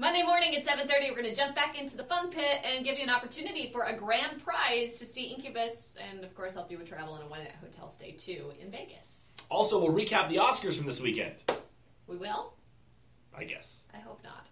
Monday morning at 7.30, we're going to jump back into the fun pit and give you an opportunity for a grand prize to see Incubus and, of course, help you with travel and a one-night hotel stay, too, in Vegas. Also, we'll recap the Oscars from this weekend. We will? I guess. I hope not.